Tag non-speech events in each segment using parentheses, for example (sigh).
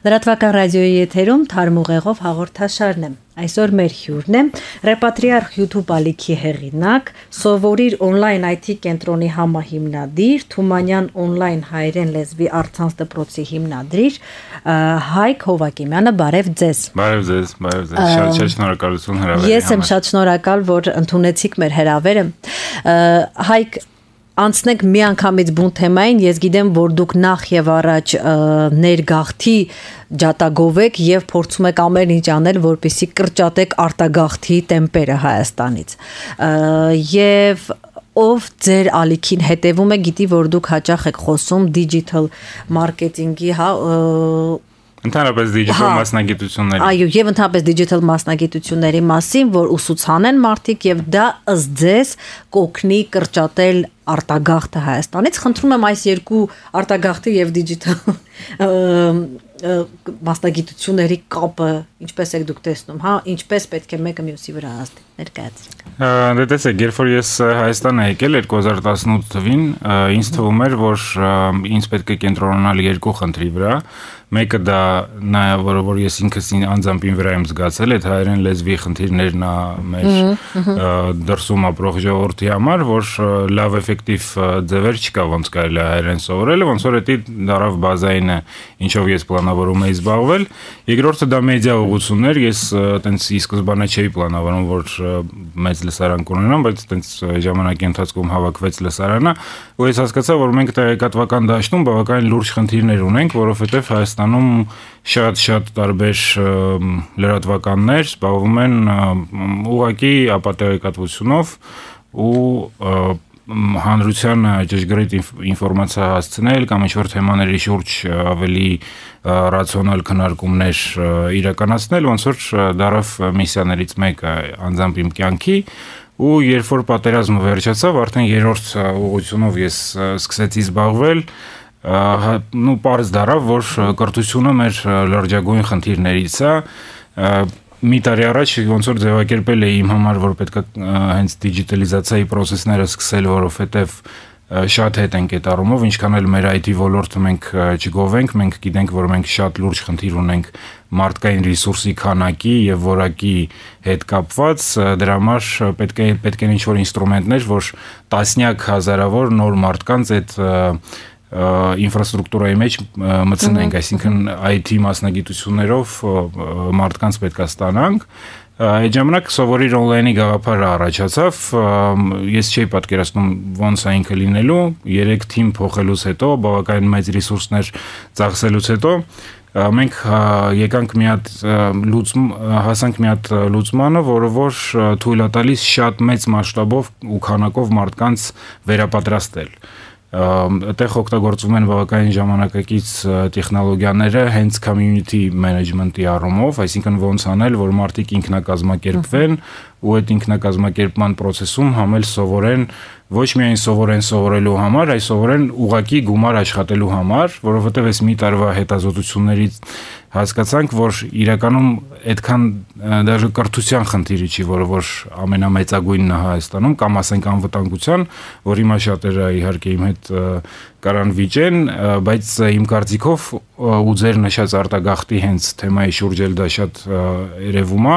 Լրատվական ռադիոյի եթերում թարմուղեղով հաղորդաշարն է։ Այսօր մեր հյուրն է Ռեպատրիարխ YouTube ալիքի հեղինակ, Սովորիր on-line IT կենտրոնի համահիմնադիր, Թումանյան on-line հայերեն լեզվի արցանց դպրոցի հիմնադրիր Հայկ Հովակիմյանը, բարև ձեզ։ Բարև ձեզ, բարև ձեզ։ Շատ շատ շնորհակալություն հրավերի համար։ Ես եմ շատ շնորհակալ, որ ընդունեցիք մեր հրավերը։ Հայկ անցնենք մի անգամից բուն թեմային, ես գիտեմ, որ դուք նախ եւ առաջ ներգաղթի ջատագով եք եւ փորձում եք ամեն ինչ անել, որպեսզի կրճատեք արտագաղթի տեմպերը Հայաստանից։ Եվ ով ձեր ալիքին հետևում է, գիտի, որ դուք հաճախ եք խոսում digital marketing-ի, հա, Ընդհանրապես դիջիտալ հա, մասնագիտությունների։ Այո, եւ ընդհանրապես դիջիտալ մասնագիտությունների մասին, որ ուսուցանեն մարդիկ եւ դա ըստ ձեզ կօգնի կրճատել արտագաղթը Հայաստանից։ Խնդրում եմ այս երկու արտագաղթի եւ դիջիտալ մասնագիտությունների կապը ինչպես եք դուք տեսնում, հա, ինչպես պետք է մեկը մյուսի վրա ազդի։ Ներկայացրեք։ Դե տեսեք, երբ որ ես Հայաստան եկել 2018 թվին, ինձ թվում էր, որ ինձ պետք է կենտրոնանալ երկու խնդրի վրա մեկը դա նայա որը որ ես ինքս անձամբ ին վրա եմ զգացել այդ հայերեն լեզվի խնդիրներն է մեր դրսում ապրող ժողովրդի համար որ լավ էֆեկտիվ ձևեր չկա ոնց կարելի է հայերեն սովորել ոնց որ դա դարավ բազային է ինչով ես պլանավորում եի զբաղվել երկրորդը դա մեդիա ուղղություններ ես տենց ի սկզբանե չէի պլանավորում որ մեծ լսարան կունենամ բայց տենց ժամանակի ընթացքում հավաքվեց լսարանը ու ես հասկացա որ մենք տեղեկատվական դաշտում բավականին լուրջ խնդիրներ ունենք որովհետև Հայաստան Հայաստանում շատ-շատ տարբեր լրատվականներ զբաղվում են ուղակի ապատեղեկատվությունով ու հանրությանը ճշգրիտ ինֆորմացիա հասցնել կամ ինչ-որ թեմաների շուրջ ավելի ռացիոնալ քննարկումներ իրականացնել, ոնց որ դարավ միսիաներից մեկը անձամբ իմ կյանքի ու երբ որ պատերազմը վերջացավ, արդեն երրորդ ուղղությունով ես սկսեցի զբաղվել, նու པարզ դարավ, որ կրթությունը մեր լրջագույն խնդիրներից է մի տարի առաջ ոնց որ ձևակերպել էի իմ համար, որ պետք է հենց դիջիտալիզացիայի process-ները սկսել, որովհետև շատ հետ ենք այդ առումով, ինչքան էլ մեր IT ոլորտը մենք չգովենք, մենք գիտենք, որ մենք շատ լուրջ խնդիր ունենք մարդկային ռեսուրսի քանակի եւ որակի հետ կապված, դրա համար պետք է պետք են ինչ-որ ինստրումենտներ, որ տասնյակ հազարավոր նոր մարդկանց այդ ինֆրաստրուկտուրայի մեջ մտցնենք, այսինքն IT մասնագիտություններով մարդկանց պետքա ստանանք այդ ժամանակ սովորիր on-line-ի գաղափարը առաջացավ ես չէի պատկերացնում ոնց է ինքը լինելու 3 թիմ փոխելուց հետո բավականին մեծ ռեսուրսներ ծախսելուց հետո մենք եկանք մի հատ լուծում հասանք մի հատ լուծմանը, որը որ թույլ է տալիս շատ մեծ մասշտաբով ու քանակով մարդկանց վերապատրաստել այդտեղ օգտագործվում են բավականին ժամանակակից տեխնոլոգիաները հենց community management-ի առումով, այսինքն ոնց անել, որ մարդիկ ինքնակազմակերպվեն ու այդ ինքնակազմակերպման process-ում համել սովորեն ոչ միայն սովորեն սովորելու համար, այլ սովորեն ուղակի գումար աշխատելու համար, որովհետև այս մի տարվա հետազոտություններից հասկացանք, որ իրականում այդքան դաժե կրթության խնդիրի չի, որը որ ամենամեծագույնն է Հայաստանում, կամ ասենք անվտանգության, որ հիմա շատերը իհարկե իմ հետ կարան վիճեն, բայց իմ կարծիքով ու ձեր նշած արտագաղթի հենց թեմայի շուրջ էլ դա շատ երևում է,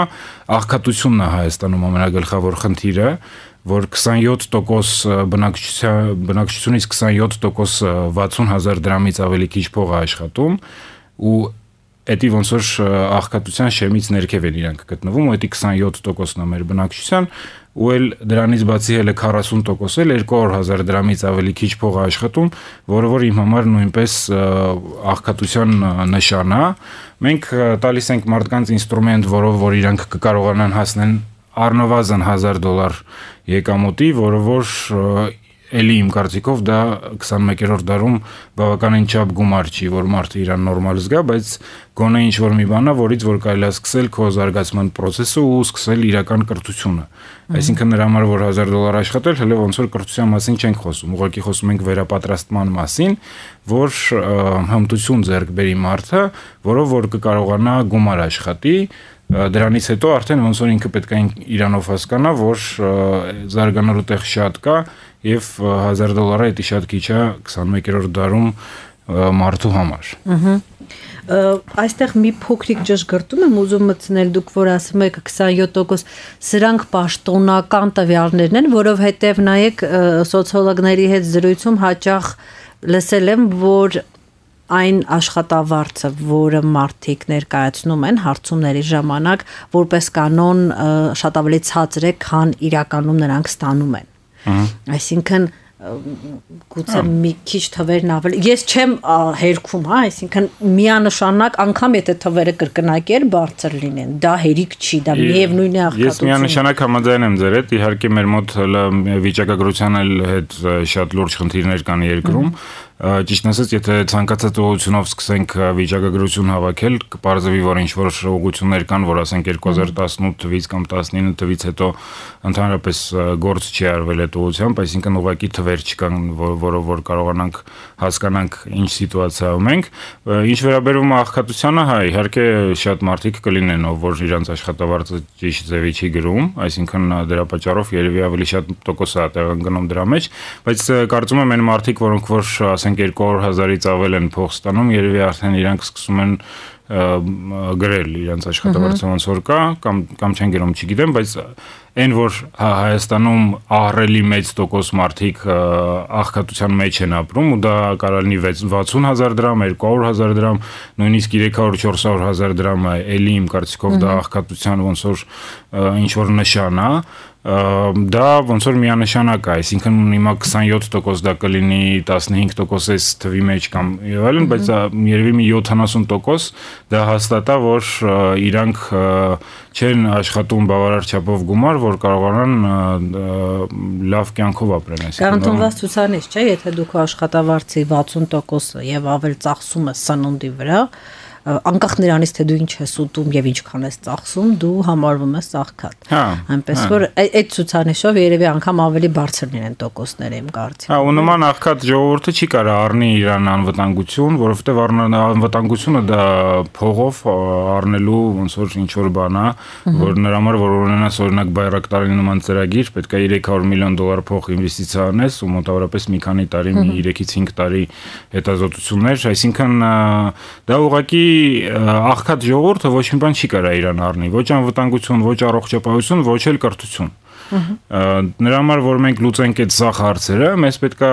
աղքատությունն է Հայաստանում ամենագլխավոր խնդիրը, որ 27% բնակչության բնակչությունից 27% 60000 դրամից ավելի քիչ փող է աշխատում ու Էդի ոնց որ աղքատության շեմից ներքև են իրանք գտնվում, ու էդի 27%-ն է մեր բնակչության, ու էլ դրանից բացի հələ 40% էլ 200000 դրամից ավելի քիչ փող է աշխատում, որը որ իմ համար նույնպես աղքատության նշան է։ Մենք տալիս ենք մարդկանց ինստրումենտ, որով որ իրանք կկարողանան հասնել առնվազն 1000 դոլար եկամուտի, որը որ էլի իմ կարծիքով դա 21-րդ դարում բավականին չափ գումար չի, որ մարդը իրան նորմալ զգա, բայց գոնե ինչ որ մի բան է, որից որ կարելի է սկսել քո զարգացման process-ը ու սկսել իրական կրթությունը։ Այսինքն նրա համար որ 1000 դոլար աշխատել, հələ ոնց որ կրթության մասին չենք խոսում, ուղղակի խոսում ենք վերապատրաստման մասին, որ հմտություն ձեռք բերի մարդը, որով որ կկարողանա գումար աշխատի, դրանից հետո արդեն ոնց որ ինքը պետք է իրանով հասկանա, որ զարգանալու տեղ շատ կա եւ 1000 դոլարը դա շատ քիչ է 21-րդ դարում մարդու համար։ Ահա այստեղ մի փոքրիկ ճշգրտում եմ ուզում մտցնել դուք որ ասում եք 27% սրանք պաշտոնական տվյալներն են, որովհետև նայեք սոցիոլոգների հետ զրույցում հաճախ լսել եմ, որ այն աշխատավարձը, որը մարդիկ ներկայացնում են հարցումների ժամանակ, որպես կանոն շատ ավելի ցածր է, քան իրականում նրանք ստանում են։ Այսինքն գուցե մի քիչ թվերն ավելի ես չեմ հերքում հա այսինքն միանշանակ անգամ եթե թվերը կրկնակեր բարձր լինեն դա հերիք չի դա միևնույն է աղքատություն ես միանշանակ համաձայն եմ ձեր հետ իհարկե մեր մոտ վիճակագրության հետ շատ լուրջ խնդիրներ կան երկրում ճիշտ ասած, եթե ցանկացած ուղղությունով սկսենք վիճակագրություն հավաքել, կպարզվի, որ ինչ որ ուղղություններ կան, որ ասենք 2018 թվից կամ 19 թվից հետո ընդհանրապես գործ չի արվել այդ ուղղությամբ, այսինքն ուղղակի թվեր չկան, որով որ կարողանանք հասկանանք ինչ սիտուացիայում ենք։ Ինչ վերաբերում է աղքատությանը, հա, իհարկե շատ մարդիկ կլինեն, որ իրանց աշխատավարձը ճիշտ ձևի չի գրում, այսինքն դրա պատճառով երևի ավելի շատ տոկոս է տեղանգնում դրա մեջ, բայց կարծում եմ այն մարդիկ, որոնք որ ասենք ասենք 200.000-ից ավել են փող ստանում, երևի արդեն իրանք սկսում են գրել իրենց աշխատավարձը ոնց որ կա կամ կամ չեն գրում, չգիտեմ, բայց այն որ հա, Հայաստանում ահռելի մեծ տոկոս մարդիկ աղքատության մեջ են ապրում ու դա կարող լինի 60000 դրամ, 200000 դրամ, նույնիսկ 300-400 դրամը էլի իմ կարծիքով դա աղքատության ոնց որ ինչ որ նշան է դա ոնց որ միանշանակ է, այսինքն հիմա 27% դա կլինի 15% էս թվի մեջ կամ եւ այլն, բայց երևի մի 70% դա հաստատ է, որ իրանք չեն աշխատում բավարար չափով գումար, որ կարողանան լավ կյանքով ապրեն, այսինքն Կանտոնված ցուցանիշ չէ, եթե դուք աշխատավարձի 60%-ը եւ ավել ծախսումը սնունդի վրա, անկախ նրանից թե դու ինչ ես ուտում եւ ինչքան ես ծախսում, դու համարվում ես աղքատ։ Հա։ Այնպես հա։ որ այդ ցուցանիշով երևի անգամ ավելի բարձր լինեն տոկոսները իմ կարծիքով։ Հա, ու նման աղքատ ժողովուրդը չի կարա առնի իրան անվտանգություն, որովհետեւ անվտանգությունը դա փողով առնելու ոնց որ ինչ որ բան է, որ նրա համար որ ունենաս օրինակ բայրակտարի նման ծրագիր, պետք է 300 միլիոն դոլար փող ինվեստիցիա անես ու մոտավորապես մի քանի տարի, մի 3-ից 5 տարի հետազոտություններ, այսինքն դա ուղղակի աղքատ ժողովուրդը ոչ մի բան չի կարա իրան առնի, ոչ անվտանգություն, ոչ առողջապահություն, ոչ էլ կրթություն։ Նրա համար որ մենք լուծենք այդ սախ հարցերը, մեզ պետքա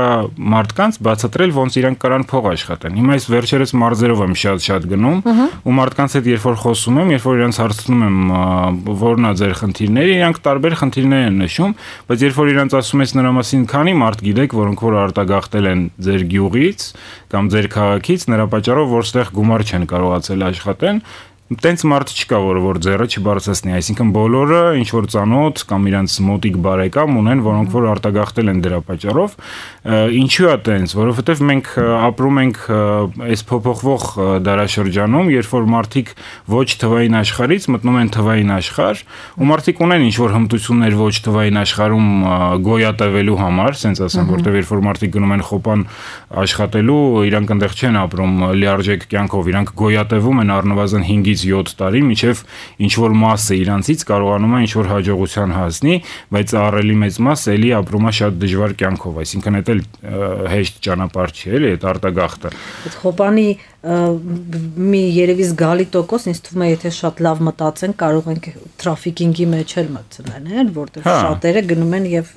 մարդկանց բացատրել ոնց իրանք կարան փող աշխատեն։ Հիմա այս վերջերս մարզերով եմ շատ-շատ գնում ու մարդկանց հետ երբ որ խոսում եմ, երբ որ իրանց հարցնում եմ որն է ձեր խնդիրները, իրանք տարբեր խնդիրներ են նշում, բայց երբ որ իրանց ասում ես նրա մասին քանի մարդ գիտեք, որոնք որ արտագաղթել են ձեր գյուղից կամ ձեր քաղաքից, նրա պատճառով որ ստեղ գումար չեն կարողացել աշխատեն, տենց մարդ չկա, որը որ ձեռը չբարձրացնի, այսինքն բոլորը ինչ որ ծանոթ կամ իրանց մոտիկ բարեկամ ունեն, որոնք որ արտագաղթել են դրա պատճառով։ Ինչու է տենց, որովհետև մենք ապրում ենք այս փոփոխվող դարաշրջանում, երբ որ մարդիկ ոչ թվային աշխարից մտնում են թվային աշխարհ, ու մարդիկ ունեն ինչ որ հմտություններ ոչ թվային աշխարհում գոյատևելու համար, ասենց ասեմ, որտեղ երբ որ մարդիկ գնում են խոպան աշխատելու, իրանք այնտեղ չեն ապրում լիարժեք կյանքով, իրանք գոյատևում են առնվազն 5-ից 5-7 տարի, միջև ինչ որ մասը իրանցից կարողանում է ինչ որ հաջողության հասնի, բայց ահռելի մեծ մասը էլի ապրում է շատ դժվար կյանքով, այսինքն դա էլ հեշտ ճանապարհ չի, էլի, այդ արտագաղթը։ Այդ խոպանի մի երևի զգալի տոկոս ինձ թվում է եթե շատ լավ մտածեն կարող ենք տրաֆիկինգի մեջ էլ մտցնել, որտեղ հա։ շատերը գնում են եւ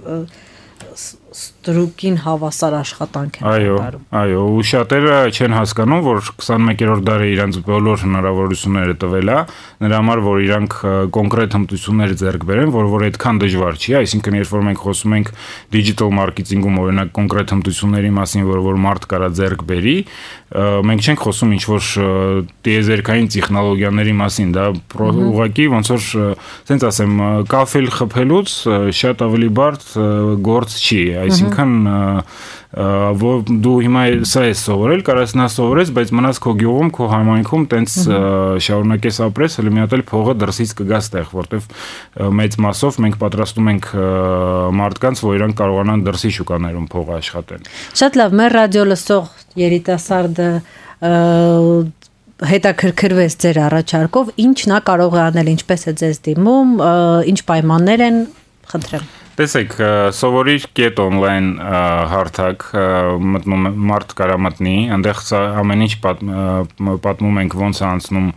ստրուկին հավասար աշխատանք են այո, կատարում։ Այո, ու շատերը չեն հասկանում, որ 21-րդ դարը իրանց բոլոր հնարավորությունները տվել է, նրա համար որ իրանք կոնկրետ հմտություններ ձեռք բերեն, որ որ այդքան դժվար չի, այսինքն երբ որ մենք խոսում ենք դիջիտալ մարքեթինգում օրինակ կոնկրետ հմտությունների մասին, որ որ մարդ կարա ձեռք բերի, մենք չենք խոսում ինչ որ տիեզերքային տեխնոլոգիաների մասին, դա ուղղակի ոնց որ ասենց ասեմ, կաֆել խփելուց շատ ավելի բարդ գործ չի, այսինքն որ դու հիմա սա ես սովորել, կարաս նա սովորես, բայց մնաս քո գյուղում, քո համայնքում տենց շարունակես ապրես, հələ մի հատ էլ փողը դրսից կգա ստեղ, որտեվ մեծ մասով մենք պատրաստում ենք մարդկանց, որ իրանք կարողանան դրսի շուկաներում փող աշխատեն։ Շատ լավ, մեր ռադիո լսող երիտասարդը հետաքրքրվեց ձեր առաջարկով, ինչ նա կարող է անել, ինչպես է ձեզ դիմում, ինչ պայմաններ են, խնդրեմ։ Տեսեք, սովորիր կետ on-line հարթակ մտնում մարդ կարա մտնի, այնտեղ ամեն ինչ պատմում ենք ոնց անցնում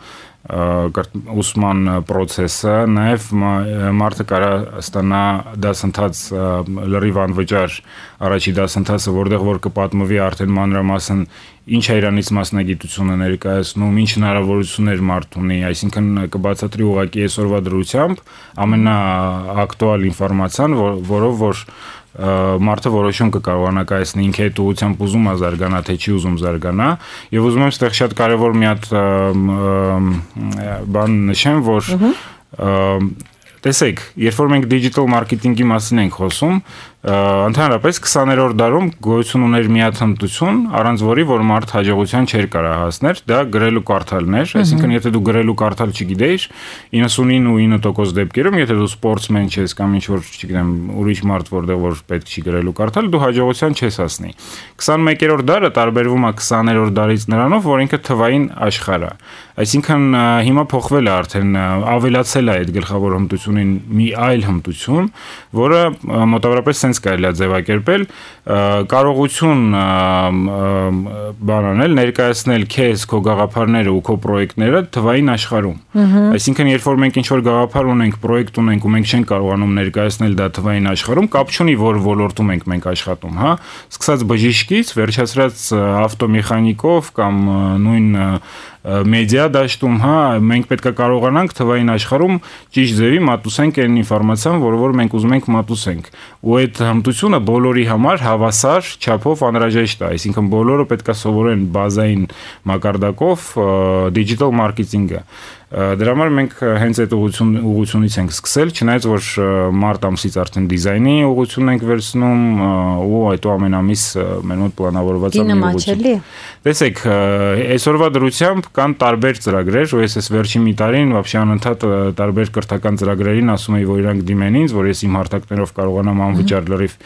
ուսման process-ը, նաև մարդը կարա ստանա դասընթաց լրիվ անվճար առաջի դասընթացը, որտեղ որ կպատմվի արդեն մանրամասն ինչ է իրանից մասնագիտությունը ներկայացնում, ինչ հնարավորություններ մարդ ունի, այսինքն կբացատրի ուղղակի այսօրվա դրությամբ ամենաակտուալ ինֆորմացիան, որով որ մարդը որոշում կկարողանա կայացնել ինքը այդ ուղությամբ ուզում է զարգանա, թե չի ուզում զարգանա, եւ ուզում եմ այստեղ շատ կարեւոր մի հատ բան նշեմ, որ տեսեք, երբ որ մենք digital marketing-ի մասին ենք խոսում, ընդհանրապես 20-րդ դարում գոյություն ուներ միաթմտություն, առանց որի որ մարդ հաջողության չէր կարա հասներ, դա գրելու կարդալներ, այսինքն եթե դու գրելու կարդալ չգիտեիր, 99.9% դեպքերում, եթե դու սպորտսմեն ես կամ ինչ որ, չգիտեմ, ուրիշ մարդ որտեղ որ պետք չի գրելու կարդալ, դու հաջողության չես հասնի։ 21-րդ դարը տարբերվում է 20-րդ դարից նրանով, որ ինքը թվային աշխարհ է։ Այսինքն հիմա փոխվել է արդեն, ավելացել է այդ գլխավոր հմտությունին մի այլ հմտություն, որը մոտավորապես sense կարելի է ձևակերպել, կարողություն բանանել, ներկայացնել քեզ քո գաղափարները ու քո պրոյեկտները թվային աշխարհում։ Այսինքն, երբ որ մենք ինչ-որ գաղափար ունենք, պրոյեկտ ունենք ու մենք չենք կարողանում ներկայացնել դա թվային աշխարհում, կապ չունի, որ ոլորտում ենք մենք աշխատում, հա։ Սկսած բժիշկից, վերջացրած ավտոմեխանիկով կամ նույն մեդիա դաշտում, հա, մենք պետք է կարողանանք թվային աշխարհում ճիշտ ձևի մատուցենք այն ինֆորմացիան, որը որ մենք ուզում ենք մատուցենք։ Ու այդ հմտությունը բոլորի համար հավասար չափով անհրաժեշտ է, այսինքն բոլորը պետք է սովորեն բազային մակարդակով digital marketing-ը Դրա համար մենք հենց այդ ուղղություն ուղղությունից ենք սկսել, չնայած որ մարտ ամսից արդեն դիզայնի ուղղությունն ենք վերցնում ու այդ ամեն ամիս մեր մոտ պլանավորված է մի ուղղություն։ Տեսեք, այսօրվա դրությամբ կան տարբեր ծրագրեր, ու ես այս վերջին մի տարին вообще անընդհատ տարբեր կրթական ծրագրերին ասում եի, որ իրանք դիմեն ինձ, որ ես իմ հարթակներով կարողանամ անվճար լրիվ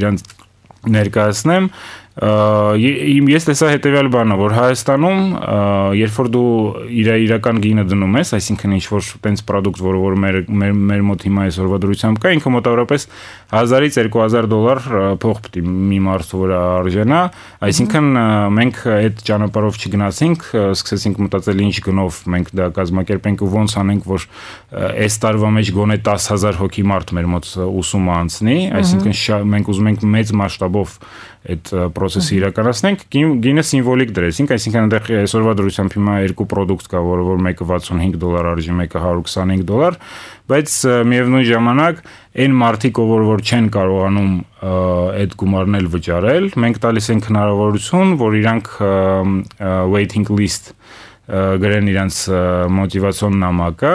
իրանք ներկայացնեմ իմ ես տեսա հետեւյալ բանը, որ Հայաստանում երբ որ դու իր իրական գինը դնում ես, այսինքն ինչ որ տենց product, որը որ մեր մեր մեր մոտ հիմա այսօրվա դրությամբ կա, ինքը մոտավորապես 1000-ից 2000 դոլար փող պետք է մի մարդու վրա արժենա, այսինքն մենք այդ ճանապարհով չգնացինք, սկսեցինք մտածել ինչ գնով մենք դա կազմակերպենք ու ոնց անենք, որ այս տարվա մեջ գոնե 10000 հոգի մարդ մեր մոտ ուսումը անցնի, այսինքն մենք ուզում ենք մեծ մասշտաբով այդ process-ը իրականացնենք, գինը սիմվոլիկ դրեցինք, այսինքն այնտեղ այսօրվա դրությամբ հիմա երկու product կա, որը որ մեկը 65 դոլար արժի, մեկը 125 դոլար, բայց միևնույն ժամանակ այն մարդիկ, ով որ չեն կարողանում այդ գումարն էլ վճարել, մենք տալիս ենք հնարավորություն, որ իրանք waiting list գրեն իրանց մոտիվացիոն նամակը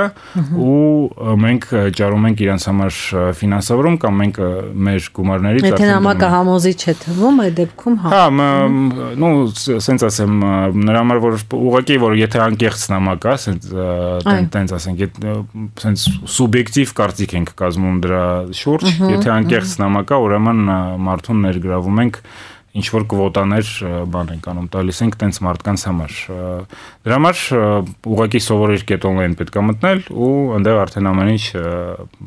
ու մենք ճարում ենք իրանց համար ֆինանսավորում կամ մենք մեր գումարներից Եթե նամակը համոզիչ է թվում, այդ դեպքում հա։ Հա, նո, սենց ասեմ, նրա համար որ ուղղակի որ եթե անկեղծ նամակ է, սենց տենց ասենք, սենց սուբյեկտիվ կարծիք ենք կազմում դրա շուրջ, եթե անկեղծ նամակ է, ուրեմն մարդուն ներգրավում ենք ինչ որ կվոտաներ բան ենք անում, տալիս ենք տենց մարդկանց համար։ Դրա համար ուղղակի սովորել կետ on-line պետք է մտնել ու այնտեղ արդեն ամեն ինչ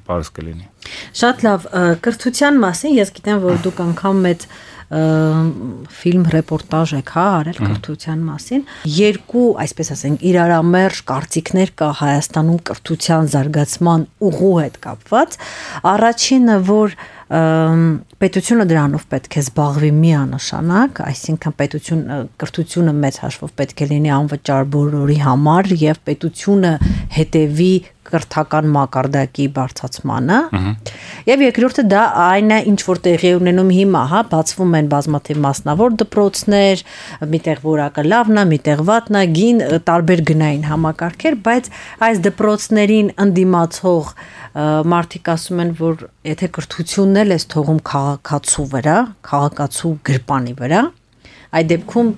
բարձ կլինի։ Շատ լավ, կրթության մասին ես գիտեմ, որ դուք անգամ մեծ ֆիլմ ռեպորտաժ եք հա արել կրթության մասին երկու այսպես ասենք իրարամերժ կարծիքներ կա Հայաստանում կրթության զարգացման ուղու հետ կապված առաջինը որ պետությունը դրանով պետք է զբաղվի միանշանակ, այսինքն պետություն կրթությունը մեծ հաշվով պետք է լինի անվճար բոլորի համար եւ պետությունը հետևի կրթական մակարդակի բարձրացմանը։ Եվ երկրորդը դա այն է, ինչ որ տեղի ունենում հիմա, հա, բացվում են բազմաթիվ մասնավոր դպրոցներ, միտեղ որակը լավն է, միտեղ վատն է, գին տարբեր գնային համակարգեր, բայց այս դպրոցներին ընդդիմացող մարդիկ ասում են, որ եթե կրթությունն էլ էս թողում քաղաքացու վրա, քաղաքացու գրպանի վրա, այդ դեպքում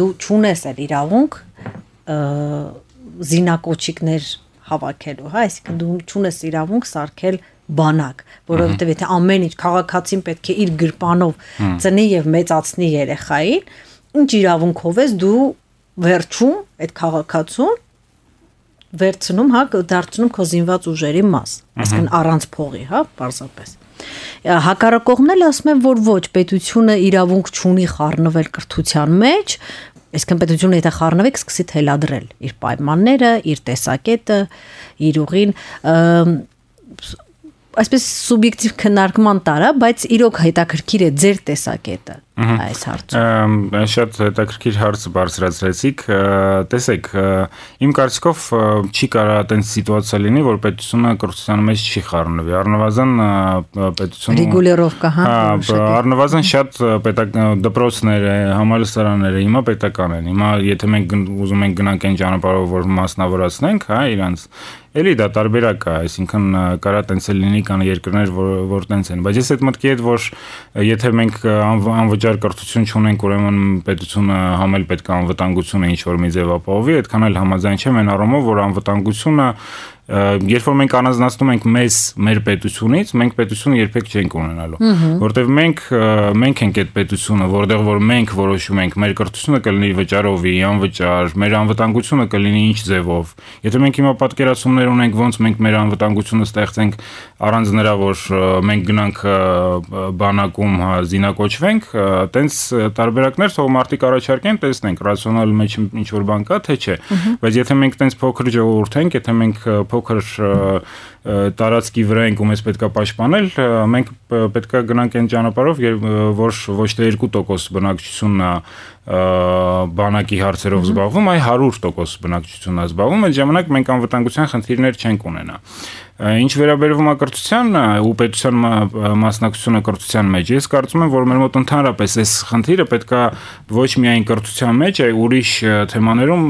դու ճունես էլ իրավունք զինակոչիկներ հավաքելու, հա, այսինքն դու ճունես իրավունք սարքել բանակ, որովհետև եթե ամեն ինչ քաղաքացին պետք է իր գրպանով ծնի եւ մեծացնի երեխային, ինչ իրավունքով ես դու վերջում այդ քաղաքացուն վերցնում, հա, դարձնում քո զինված ուժերի մաս, այսինքն առանց փողի, հա, պարզապես։ Հակառակողն էլ ասում են, որ ոչ, պետությունը իրավունք չունի խառնվել կրթության մեջ, Այսինքն պետությունը եթե խառնվի, կսկսի թելադրել իր պայմանները, իր տեսակետը, իր ուղին այսպես սուբյեկտիվ քննարկման տարա, բայց իրոք հետաքրքիր է ձեր տեսակետը այս հարցում։ Շատ հետաքրքիր հարց բարձրացրեցիք։ Տեսեք, իմ կարծիքով չի կարա այտենց սիտուացիա լինի, որ պետությունը կրթության մեջ չի խառնվի։ Առնվազն պետությունը ռեգուլիրովկա, հա։ Առնվազն շատ պետակ դպրոցներ, համալսարանները հիմա պետական են։ Հիմա եթե մենք ուզում ենք գնանք այն ճանապարհով, որ մասնավորացնենք, հա, իրանց Էլի դա տարբերակ է, այսինքն կարա տենց էլ լինի կան երկրներ, որ որ տենց են, բայց ես այդ մտքի հետ որ եթե մենք անվճար կրթություն չունենք, ուրեմն պետությունը համել պետք է անվտանգությունը ինչ որ մի ձև ապահովի, այդքան էլ համաձայն չեմ այն առումով, որ անվտանգությունը երբ որ մենք անազնացնում ենք մեզ մեր պետությունից, մենք պետությունը երբեք չենք ունենալու, որտեվ մենք մենք ենք այդ պետությունը, որտեղ որ մենք որոշում ենք մեր կրթությունը կլինի վճարովի, անվճար, մեր անվտանգությունը կլինի ինչ ձևով։ Եթե մենք հիմա պատկերացումներ ունենք, ոնց մենք մեր անվտանգությունը ստեղծենք առանց նրա, որ մենք գնանք բանակում հա զինակոչվենք, տենց տարբերակներ թող մարդիկ առաջարկեն, տեսնենք ռացիոնալ մեջ ինչ որ բան կա, թե չէ։ Բայց եթե մենք տենց փոքր ժողովուրդ ենք, եթե մենք փոքր տարածքի վրա ենք ու մեզ պետքա պաշտպանել, մենք պետքա գնանք այն ճանապարհով, որ ոչ թե 2% բնակչությունն բանակի հարցերով զբաղվում, այ 100% բնակչությունն է զբաղվում, այդ ժամանակ մենք անվտանգության խնդիրներ չենք ունենա։ Ինչ վերաբերվում է կրթության ու պետության մասնակցությունը կրթության մեջ, ես կարծում եմ, որ մեր մոտ ընդհանրապես այս խնդիրը պետքա ոչ միայն կրթության մեջ, այլ ուրիշ թեմաներում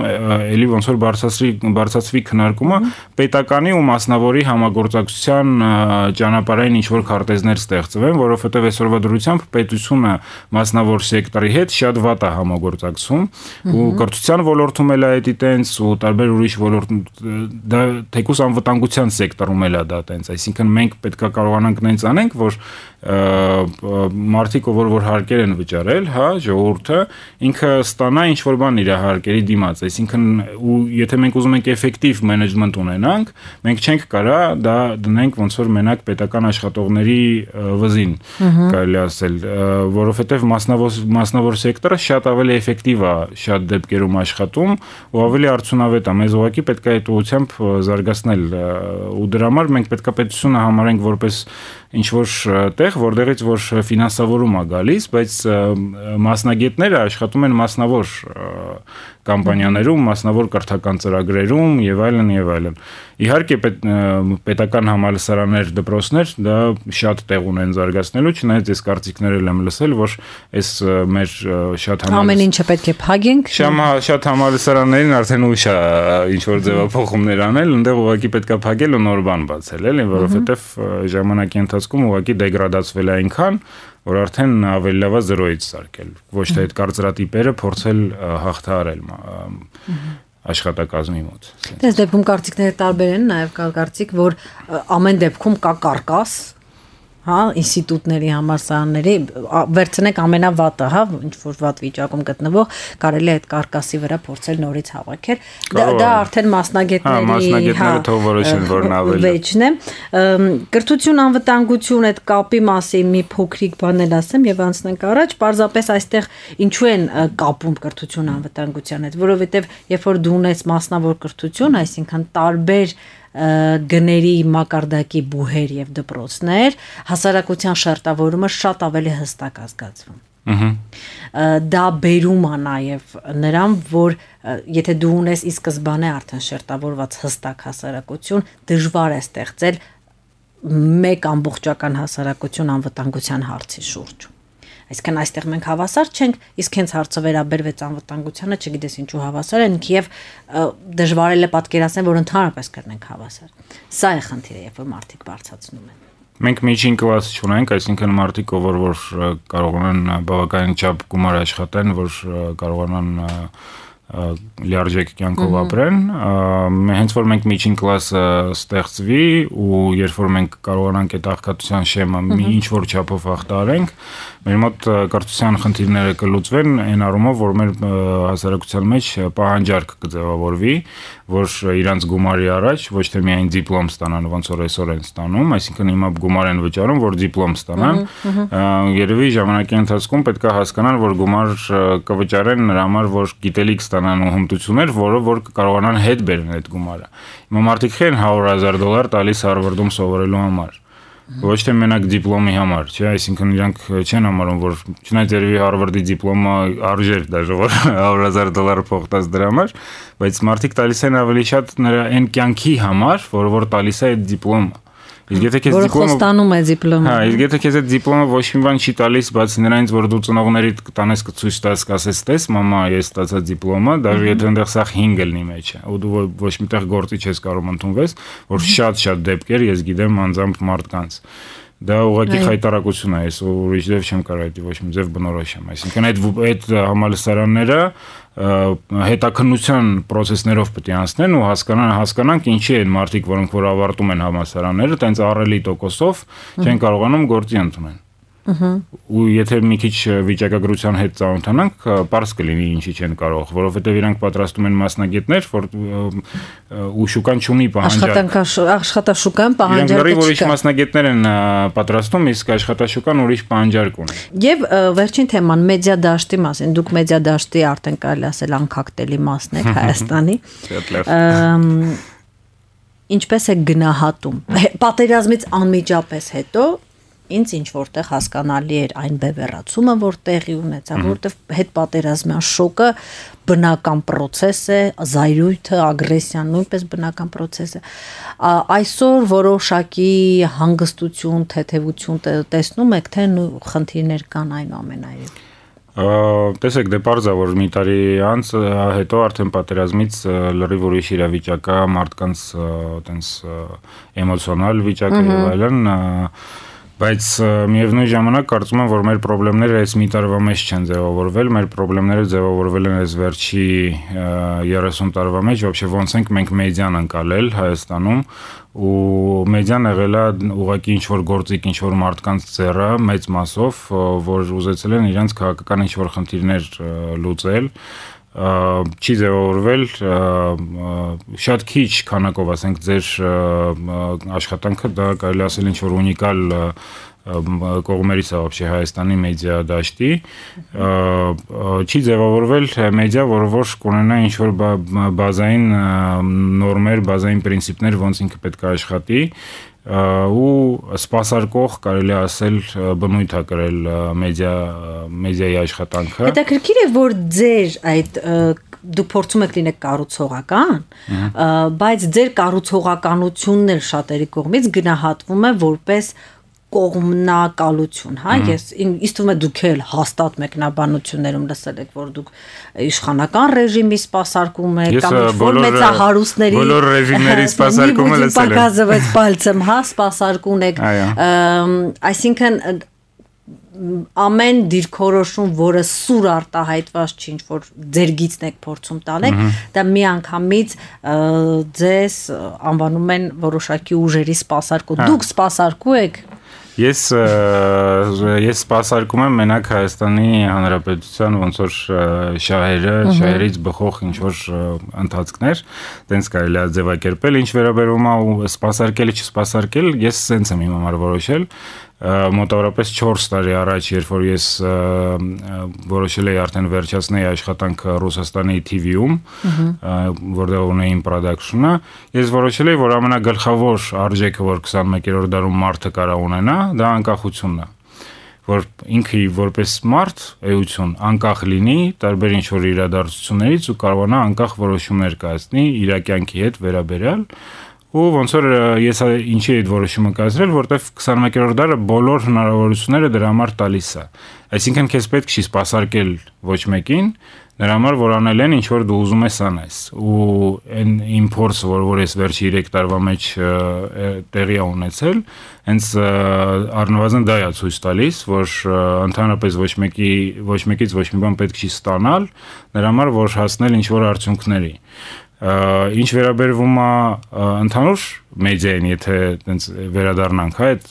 ելի ոնց որ բարձրացվի բարձրացվի քննարկումը պետականի ու մասնավորի համագործակցության ճանապարհային ինչ որ քարտեզներ ստեղծվեն, որովհետև այսօրվա դրությամբ պետությունը մասնավոր սեկտորի հետ շատ վատ է համագործակցում ու կրթության ոլորտում էլ է դա տենց ու տարբեր ուրիշ ոլորտ դա թեկուս անվտանգության սեկտորում էլ է դա տենց, այսինքն մենք պետքա կարողանանք նենց անենք, որ մարդիկ որ որ հարկեր են վճարել, հա, ժողովուրդը ինքը ստանա ինչ որ բան իր հարկերի դիմաց, այսինքն ու եթե մենք ուզում ենք էֆեկտիվ մենեջմենտ ունենանք, մենք չենք կարա դա դնենք ոնց որ մենակ պետական աշխատողների վզին, կարելի ասել, որովհետև մասնավոր մասնավոր սեկտորը շատ ավելի էֆեկտիվ է շատ դեպքերում աշխատում ու ավելի արդյունավետ է։ Մեզ ուղղակի պետք է այդ ուղությամբ զարգացնել ու դրա համար մենք պետքա պետությունը համարենք որպես ինչ որ տեղ, որտեղից որ ֆինանսավորում է գալիս, բայց մասնագետները աշխատում են մասնավոր կամպանիաներում, մասնավոր կրթական ծրագրերում եւ այլն եւ այլն։ Իհարկե պետ, պետական համալսարաններ, դպրոցներ դա շատ տեղ ունեն զարգացնելու, չնայած այս կարծիքները եմ լսել, որ այս մեր շատ համալսարաններ Ամեն ինչը պետք է փագենք։ Շամ շատ համալսարաններին արդեն ուշ է ինչ որ ձևափոխումներ անել, այնտեղ ուղղակի պետքա փագել ու նոր բան բացել, էլի, որովհետեւ ժամանակի ընթացքում ուղղակի դեգրադացվել է այնքան, որ արդեն ավելի լավ է 0-ից սարքել։ Ոչ թե այդ կարծրատիպերը փորձել հաղթահարել աշխատակազմի մոտ։ Դες դեպքում կարծիքները տարբեր են, նաև կա կարծիք, որ ամեն դեպքում կա կարկաս, հա, ինստիտուտների համալսարանների վերցնեք ամենավատը, հա, ինչ որ վատ վիճակում գտնվող, կարելի է այդ կարկասի վրա փորձել նորից հավաքել։ Դա դա արդեն մասնագետների, հա, մասնագետները թող որոշեն, որն ավելի վեճն է։ Կրթություն, անվտանգություն այդ կապի մասին մի փոքրիկ բան էլ ասեմ եւ անցնենք առաջ, parzapes այստեղ ինչու են կապում կրթություն անվտանգության հետ, որովհետեւ երբ որ դու ունես մասնավոր կրթություն, այսինքն տարբեր գների մակարդակի բուհեր եւ դպրոցներ, հասարակության շերտավորումը շատ ավելի հստակ ազգացվում։ Ահա դա բերում է նաև նրան, որ եթե դու ունես ի սկզբանե արդեն շերտավորված հստակ հասարակություն, դժվար է ստեղծել մեկ ամբողջական հասարակություն անվտանգության հարցի շուրջ։ Այսինքն այստեղ մենք հավասար չենք, իսկ հենց հարցը վերաբերվեց անվտանգությանը, չգիտես ինչու հավասար ենք եւ դժվարել է պատկերացնել, որ ընդհանրապես կրնենք հավասար։ Սա է խնդիրը, երբ որ մարդիկ բարձացնում են մենք միջին կլաս չունենք, այսինքն մարդիկ ով որ կարողանան բավականին չափ գումար աշխատեն, որ կարողանան լիարժեք կյանքով ապրեն, հենց որ մենք միջին կլասը ստեղծվի ու երբ որ մենք կարողանանք այդ աղքատության շեմը մի ինչ որ չափով հաղթարենք, մեր մոտ կրթության խնդիրները կլուծվեն այն առումով, որ մեր հասարակության մեջ պահանջարկ կձևավորվի, որ իրանց գումարի առաջ ոչ թե միայն դիպլոմ ստանան, ոնց որ այսօր են ստանում, այսինքն հիմա գումար են վճարում, որ դիպլոմ ստանան։ Երևի ժամանակի ընթացքում պետք է հասկանան, որ գումար կվճարեն նրա համար, որ գիտելիք ստանան ու հմտություններ, որը որ կարողանան հետ բերեն այդ գումարը։ Հիմա մարդիկ են 100.000 դոլար տալիս Harvard-ում սովորելու համար ոչ թե մենակ դիպլոմի համար, չէ, այսինքն իրանք չեն համարում, որ չնայած երևի Harvard-ի դիպլոմը արժեր դաժե որ 100000 դոլար փոխտած դրա համար, բայց մարդիկ տալիս են ավելի շատ նրա այն կյանքի համար, որը որ տալիս է այդ դիպլոմը Իսկ եթե քեզ դիպլոմը խոստանում է դիպլոմը։ Հա, իսկ եթե քեզ այդ դիպլոմը ոչ մի բան չի տալիս, բացի նրանից, որ դու ծնողներիդ տանես կցույց տաս, կասես, տես, մամա, ես ստացա դիպլոմը, դաժե եթե այնտեղ սա 5 լինի մեջը, ու դու ոչ միտեղ գործի չես կարող ընդունվես, որ շատ-շատ դեպքեր ես գիտեմ անձամբ մարդկանց դա ուղղակի խայտարակություն է, ես ուրիշ ձև չեմ կարող այդ ոչ մի ձև բնորոշեմ։ Այսինքն այդ այդ համալսարանները հետաքննության process-ներով պետք է անցնեն ու հասկանան հասկանանք ինչի են մարդիկ, որոնք որ ավարտում են համալսարանները, տենց առելի տոկոսով չեն կարողանում գործի ընդունել։ Ու եթե մի քիչ վիճակագրության հետ ծանոթանանք, པարզ կլինի ինչի չեն կարող, որովհետև իրանք պատրաստում են մասնագետներ, որ ու շուկան չունի պահանջարկ։ Աշխատաշուկան պահանջարկը չկա։ Իրանք ուրիշ մասնագետներ են պատրաստում, իսկ աշխատաշուկան ուրիշ պահանջարկ ունի։ Եվ վերջին թեման մեդիա դաշտի մասին։ Դուք մեդիա դաշտի արդեն կարելի ասել անկակտելի մասն եք (laughs) Հայաստանի։ Ինչպես է գնահատում։ (laughs) Պատերազմից անմիջապես հետո ինձ ինչ որտեղ հասկանալի էր այն բևեռացումը, որ տեղի ունեցավ, որտեղ հետ պատերազմյան շոկը բնական process է, զայրույթը, ագրեսիան նույնպես բնական process է։ Այսօր որոշակի հանգստություն, թեթևություն տեսնում եք, թե խնդիրներ կան այնուամենայնիվ։ Տեսեք, դե parza որ մի տարի անց հետո արդեն պատերազմից լրիվ ուրիշ իրավիճակ կա մարդկանց այտենց էմոցիոնալ վիճակը եւ այլն, Բայց միևնույն ժամանակ կարծում եմ, որ մեր խնդիրները այս մի տարվա մեջ չեն ձևավորվել, մեր խնդիրները ձևավորվել են այս վերջի 30 տարվա մեջ, вообще ոնց ենք մենք մեդիան անցալել Հայաստանում ու մեդիան եղել է ուղղակի ինչ որ գործիկ, ինչ որ մարդկանց ծերը մեծ մասով, որ ուզեցել են իրենց քաղաքական ինչ որ խնդիրներ լուծել չի ձևավորվել շատ քիչ քանակով, ասենք, ձեր աշխատանքը դա կարելի ասել ինչ որ ունիկալ կողմերից է вообще Հայաստանի մեդիա դաշտի չի ձևավորվել մեդիա, որը որ կունենա ինչ որ բազային նորմեր, բազային պրինցիպներ, ոնց ինքը պետք է աշխատի ու սпасարկող կարելի ասել բնույթ է կրել մեդիա մեդիայի աշխատանքը։ Հետաքրքիր է որ ձեր այդ դու փորձում եք լինել կառուցողական, բայց ձեր կառուցողականությունն էլ շատերի կողմից գնահատվում է որպես կողմնակալություն, հա, ես ինձ թվում է դուք էլ հաստատ մեկնաբանություններում լսել եք, որ դուք իշխանական ռեժիմի սпасարկում եք կամ ֆոն մեծահարուստների բոլոր ռեժիմների (laughs) սпасարկումը լսել եք։ Պակասված (laughs) բալցեմ, հա, սпасարկուն եք։ Այսինքն ամեն դիրքորոշում, որը սուր արտահայտված չի, ինչ որ ձեր գիծն եք փորձում տանեք, դա միանգամից ձեզ անվանում են որոշակի ուժերի սпасարկու։ հա։ Դուք սпасարկու եք Ես ես սпасարկում եմ մենակ Հայաստանի Հանրապետության ոնց որ շահերը, շահերից բխող ինչ որ ընթացքներ, տենց կարելի է ձևակերպել, ինչ վերաբերում է սпасարկելը, չսпасարկել, ես սենց եմ իմ համար որոշել, մոտավորապես 4 տարի առաջ, երբ որ ես որոշել էի արդեն վերջացնել աշխատանքը Ռուսաստանի TV-ում, որտեղ ունեին production-ը, ես որոշել էի, որ ամենագլխավոր արժեքը, որ 21-րդ դարում մարդը կարա ունենա, դա անկախությունն է որ ինքը որպես մարդ էություն անկախ լինի տարբեր ինչ որ իրադարձություններից ու կարողանա անկախ որոշումներ կայացնի իր կյանքի հետ վերաբերյալ ու ոնց որ ես ինչի այդ որոշումը կայացրել, որտեվ 21-րդ դարը բոլոր հնարավորությունները դրա համար տալիս է։ Այսինքն քեզ պետք չի սпасարկել ոչ մեկին, նրա համար որ անել են ինչ որ դու ուզում ես անես։ Ու այն իմպորտս, որ որ ես վերջի 3 տարվա մեջ տեղի ունեցել, հենց առնվազն դա է ցույց տալիս, որ ընդհանրապես ոչ մեկի ոչ մեկից ոչ մի բան պետք չի ստանալ, նրա համար որ հասնել ինչ որ արդյունքների։ Ինչ վերաբերվում է ընդհանուր մեդիային, եթե այտենց վերադառնանք հա այդ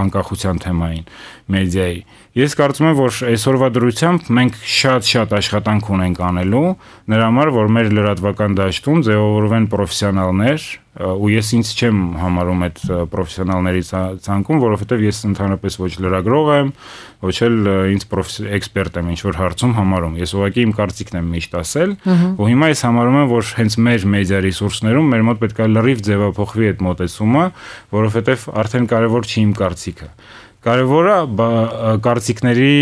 անկախության թեմային մեդիայի։ Ես կարծում եմ, որ այսօրվա դրությամբ մենք շատ-շատ աշխատանք ունենք անելու նրա համար, որ մեր լրատվական դաշտում ձևավորվեն պրոֆեսիոնալներ, ու ես ինձ չեմ համարում այդ պրոֆեսիոնալների ցանկում, որովհետև ես ընդհանրապես ոչ լրագրող եմ, ոչ էլ ինձ էքսպերտ եմ ինչ որ հարցում համարում։ Ես ուղղակի իմ կարծիքն եմ միշտ ասել, ու հիմա ես համարում եմ, որ հենց մեր մեդիա ռեսուրսներում մեր մոտ պետք է լրիվ ձևափոխվի այդ մոտեցումը, որովհետև արդեն կարևոր չի իմ կարծիքը Կարևորը կարծիքների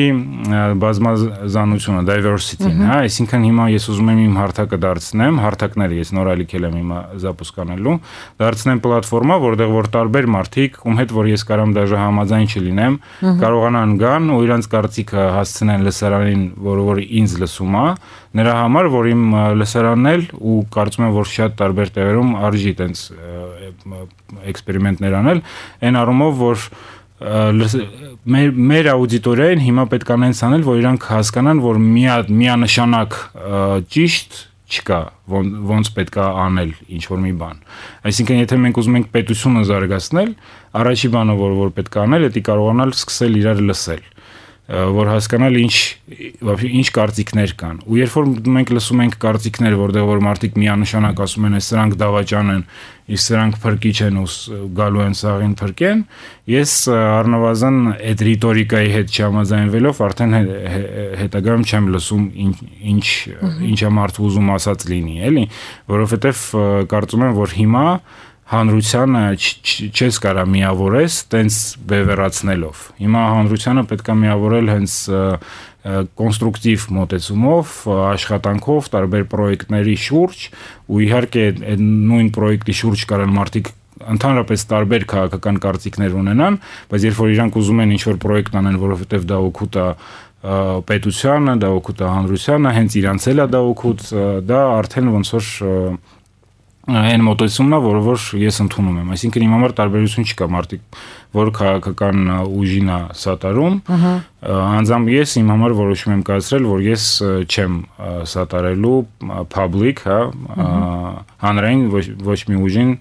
բազմազանությունը, diversity-ն, հա, այսինքն հիմա ես ուզում եմ իմ հարթակը դարձնեմ, հարթակները ես նոր ալիքել եմ հիմա զապուսկանելու, դարձնեմ պլատֆորմա, որտեղ որ տարբեր մարդիկ, ում հետ որ ես կարամ դաժե համաձայն չլինեմ, կարողանան գան ու իրանց կարծիքը հասցնեն լսարանին, որը որ ինձ լսում է, նրա համար, որ իմ լսարանն էլ ու կարծում եմ, որ շատ տարբեր տեղերում արժի տենց էքսպերիմենտներ անել, այն առումով, որ մեր մեր աուդիտորիային հիմա պետք է նենց անել, որ իրանք հասկանան, որ միա միանշանակ ճիշտ չկա ոնց պետք է անել ինչ որ մի բան։ Այսինքն եթե մենք ուզում ենք պետությունը զարգացնել, առաջի բանը որ որ պետք է անել, դա կարողանալ սկսել իրար լսել որ հասկանալ ինչ ինչ կարծիքներ կան։ Ու երբ որ մենք լսում ենք կարծիքներ, որտեղ որ մարդիկ միանշանակ ասում են, սրանք դավաճան են, իսկ սրանք փրկիչ են ու գալու են սաղին փրկեն, ես առնվազն այդ ռիտորիկայի հետ չհամաձայնվելով արդեն հետագայում չեմ լսում ինչ ինչ ինչա մարդը ուզում ասած լինի, էլի, որովհետև կարծում եմ, որ հիմա հանրությանը չես կարա միավորես տենց բևեռացնելով։ Հիմա հանրությանը պետք է միավորել հենց կոնստրուկտիվ մոտեցումով, աշխատանքով, տարբեր պրոյեկտների շուրջ ու իհարկե այդ նույն պրոյեկտի շուրջ կարան մարդիկ ընդհանրապես տարբեր քաղաքական կարծիքներ ունենան, բայց երբ որ իրանք ուզում են ինչ-որ պրոյեկտ անեն, որովհետև դա օգուտ է պետությանը, դա օգուտ է հանրությանը, հենց իրանց էլ է դա օգուտ, դա արդեն ոնց որ այն մոտեցումն է, որը որ ես ընդունում եմ։ Այսինքն իմ համար տարբերություն չկա մարդիկ, որ քաղաքական ուժին է սատարում։ Անձամբ ես իմ համար որոշում եմ կայացրել, որ ես չեմ սատարելու public, հա, հանրային ոչ ոչ մի ուժին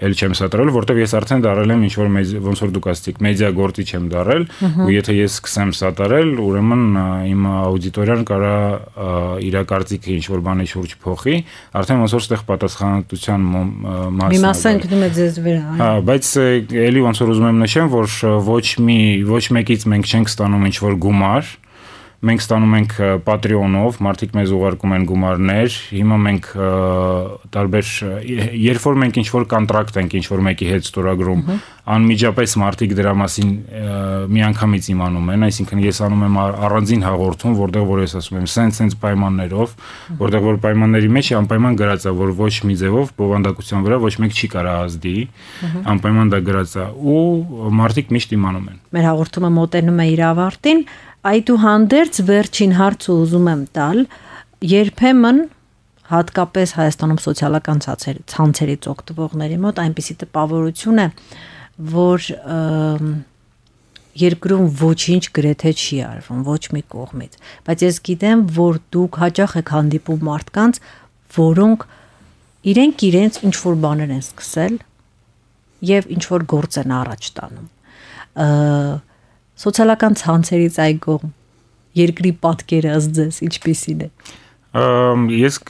էլ չեմ սատարել, որտեվ ես արդեն դարել եմ ինչ որ ոնց որ դուք ասացիք, մեդիա գործի չեմ դարել, ու եթե ես սկսեմ սատարել, ուրեմն իմ աուդիտորիան կարա իր կարծիքը ինչ որ բանի շուրջ փոխի, արդեն ոնց որ ստեղ պատասխանատվության մասն է։ Մի մասը ընկնում է ձեզ վրա։ Հա, բայց ելի ոնց որ ուզում եմ նշեմ, որ ոչ մի ոչ մեկից մենք չենք ստանում ինչ որ գումար, մենք ստանում ենք Patreon-ով, մարդիկ մեզ ուղարկում են գումարներ։ Հիմա մենք տարբեր երբ որ մենք ինչ-որ կոնտրակտ ենք ինչ-որ մեկի հետ ստորագրում, անմիջապես մարդիկ դրա մասին միանգամից իմանում են, այսինքն ես անում եմ առանձին հաղորդում, որտեղ որ ես ասում եմ սենց-սենց պայմաններով, որտեղ որ պայմանների մեջ անպայման գրած է, որ ոչ մի ձևով բովանդակության վրա ոչ մեկ չի կարա ազդի, անպայման դա գրած է ու մարդիկ միշտ իմանում են։ Մեր հաղորդումը մոտենում է իր ավարտին, Այդուհանդերձ վերջին հարցը ուզում եմ տալ, երբեմն հատկապես Հայաստանում սոցիալական ցանցերից օգտվողների մոտ այնպիսի տպավորություն է, որ երկրում ոչինչ գրեթե չի արվում ոչ մի կողմից բայց ես գիտեմ որ դուք հաճախ եք հանդիպում մարդկանց որոնք իրենք իրենց ինչ որ բաներ են սկսել եւ ինչ որ գործ են առաջ տանում սոցիալական ցանցերից այգող երկրի պատկերը ըստ ձեզ ինչպեսին է ես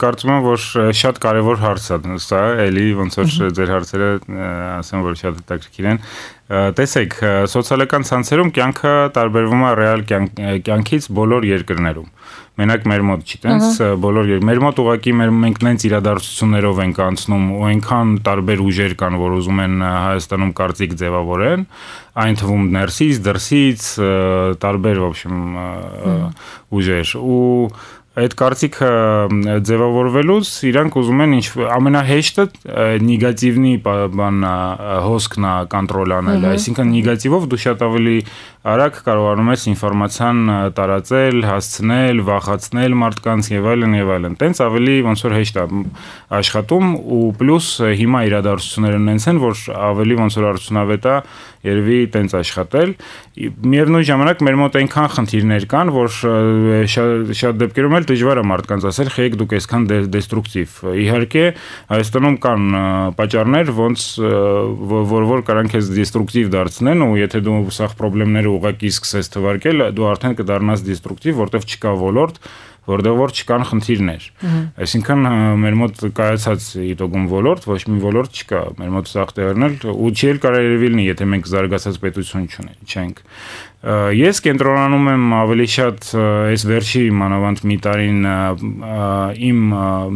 կարծում եմ որ շատ կարևոր հարց է սա էլի ոնց որ ձեր հարցերը ասեմ որ շատ հետաքրքիր են տեսեք սոցիալական ցանցերում կյանքը տարբերվում է ռեալ կյանքից բոլոր երկրներում մենակ մեր մոտ չի տենց բոլոր մեր մոտ ուղակի մեր մենք նենց իրադարձություններով ենք անցնում ու այնքան տարբեր ուժեր կան որ ուզում են Հայաստանում կարծիք ձևավորեն այն թվում ներսից դրսից տարբեր в общем ուժեր ու այդ կարծիքը ձևավորվելուց իրանք ուզում են ինչ ամենահեշտը նեգատիվնի բան հոսքն է կոնտրոլ անել, այսինքն նեգատիվով դու շատ ավելի արագ կարողանում ես ինֆորմացիան տարածել, հասցնել, վախացնել մարդկանց եւ այլն եւ այլն։ Տենց ավելի ոնց որ հեշտ է աշխատում ու պլյուս հիմա իրադարձությունները նենց են, որ ավելի ոնց որ արդյունավետ է երևի տենց աշխատել։ Միևնույն ժամանակ մեր մոտ այնքան խնդիրներ կան, որ շատ շատ դեպքերում էլ դժվար է մարդկանց ասել, «Խեյք դուք այսքան դեստրուկտիվ»։ Իհարկե, Հայաստանում կան պատճառներ, ոնց որ որ կարան քեզ դեստրուկտիվ դարձնեն ու եթե դու սաղ խնդիրները ուղակի սկսես թվարկել, դու արդեն կդառնաս դեստրուկտիվ, որտեվ չկա ոլորտ, որտեղ որ չկան խնդիրներ։ Այսինքն մեր մոտ կայացած իտոգում ոլորտ, ոչ մի ոլորտ չկա։ Մեր մոտ սաղ տեղերն էլ ու չի էլ կարող երևիլնի, եթե մենք զարգացած պետություն չունենք։ Ես կենտրոնանում եմ ավելի շատ այս վերջի մանավանդ մի տարին իմ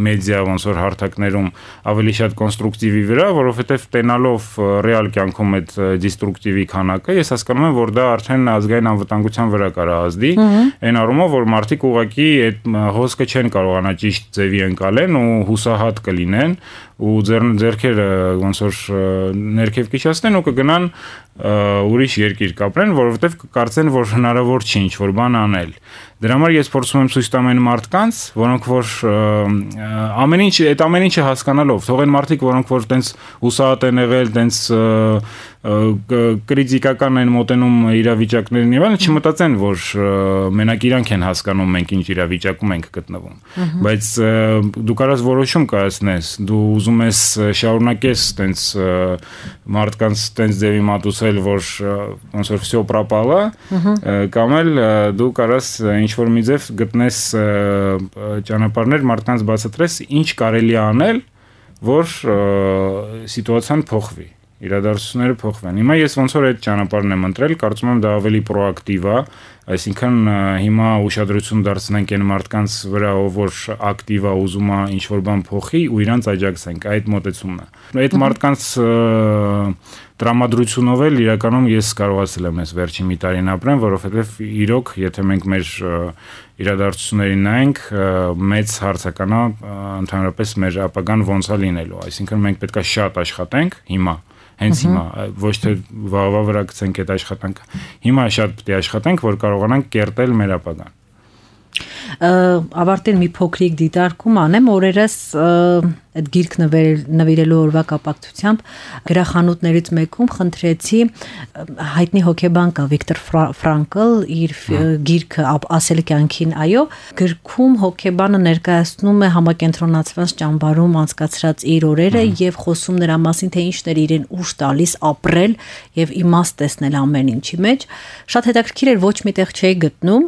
մեդիա ոնց որ հարթակներում ավելի շատ կոնստրուկտիվի վրա, որովհետև տենալով ռեալ կյանքում այդ դեստրուկտիվի քանակը, ես հասկանում եմ, որ դա արդեն ազգային անվտանգության վրա կարա ազդի, այն առումով, որ մարդիկ ուղակի այդ հոսքը չեն կարողանա ճիշտ ձևի ընկալեն ու հուսահատ կլինեն ու ձեր ձերքերը ոնց որ ներքև քիչացնեն ու կգնան ուրիշ երկիր կապրեն, որովհետև կկարծեն, որ հնարավոր չի ինչ որ բան անել։ Դրա համար ես փորձում եմ ցույց տամ այն մարդկանց, որոնք որ ամեն ինչ այդ ամեն ինչը հասկանալով, թող այն մարդիկ, որոնք որ տենց հուսահատ են եղել, տենց կրիտիկական են մոտենում իրավիճակներին եւ այլն, չմտածեն, որ մենակ իրանք են հասկանում մենք ինչ իրավիճակում ենք գտնվում։ Բայց դու կարաս որոշում կայացնես, դու ուզում ես շարունակես տենց մարդկանց տենց ձևի մատուցել, որ ոնց որ всё пропало, կամ էլ դու կարաս ինչ որ մի ձև գտնես ճանապարհներ մարդկանց բացատրես, ինչ կարելի է անել, որ սիտուացիան փոխվի իրադարձությունները փոխվեն։ Հիմա ես ոնց որ այդ ճանապարհն եմ ընտրել, կարծում եմ դա ավելի պրոակտիվ է, այսինքն հիմա ուշադրություն դարձնենք այն մարդկանց վրա, ով որ ակտիվ է ուզում է ինչ որ բան փոխի ու իրանց աջակցենք, այդ մոտեցումն է։ Այդ մարդկանց տրամադրությունով էլ իրականում ես կարողացել եմ այս վերջին մի տարին ապրեմ, որովհետև իրոք, եթե մենք մեր իրադարձություններին նայենք, մեծ հարցականա ընդհանրապես մեր ապագան ոնց է լինելու։ Այսինքն մենք պետքա շատ աշխատենք հիմա հենց հիմա ոչ թե վաղվա վրա գցենք այդ աշխատանքը հիմա շատ պետք է աշխատենք որ կարողանանք կերտել մեր ապագան ավարտել մի փոքրիկ դիտարկում անեմ օրերս այդ գիրք նվիրելու օրվա կապակցությամբ գրախանութներից մեկում խնդրեցի հայտնի հոկեբան կա Վիկտոր Ֆրանկլ իր գիրքը ասել կյանքին այո գրքում հոկեբանը ներկայացնում է համակենտրոնացված ճամբարում անցկացրած իր օրերը եւ խոսում նրա մասին թե ինչն էր իրեն ուժ տալիս ապրել եւ իմաստ տեսնել ամեն ինչի մեջ շատ հետաքրքիր էր ոչ միտեղ չէի գտնում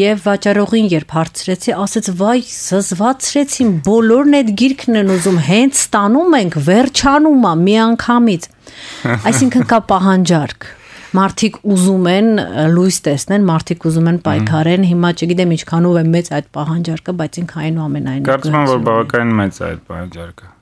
եւ վաճառողին երբ հարցրեցի ասեց վայ զզվացրեցին բոլորն այդ գիրքն են ուզում հենց ստանում ենք վերջանում է միանգամից (laughs) այսինքն կա պահանջարկ մարդիկ ուզում են լույս տեսնեն, մարդիկ ուզում են պայքարեն։ Հիմա չգիտեմ ինչքանով է մեծ այդ պահանջարկը, բայց ինքն այնուամենայնիվ Կարծում եմ, որ բավականին մեծ է այդ պահանջարկը։